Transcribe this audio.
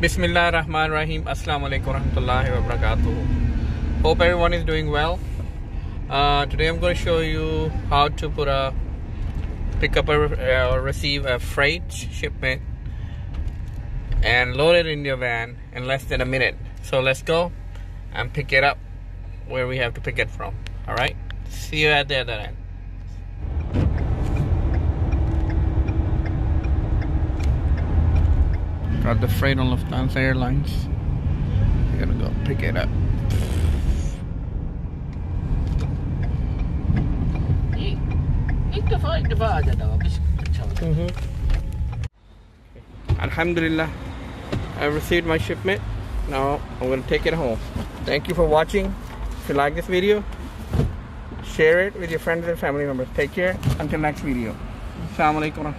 Bismillah Rahman Rahim. Assalamu alaikum warahmatullahi wabarakatuh. Hope everyone is doing well. Uh, today I'm going to show you how to put a pick up or uh, receive a freight shipment and load it in your van in less than a minute. So let's go and pick it up where we have to pick it from. All right. See you at the other end. Got the freight on Lufthansa Airlines. We're gonna go pick it up. Mm-hmm. Alhamdulillah, I received my shipment. Now I'm gonna take it home. Thank you for watching. If you like this video, share it with your friends and family members. Take care. Until next video. Assalamu alaikum